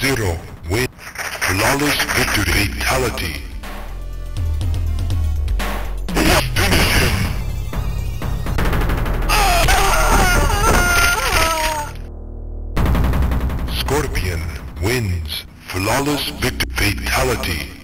Zero win. Flawless victory fatality. Finish him. Scorpion wins. Flawless victory fatality.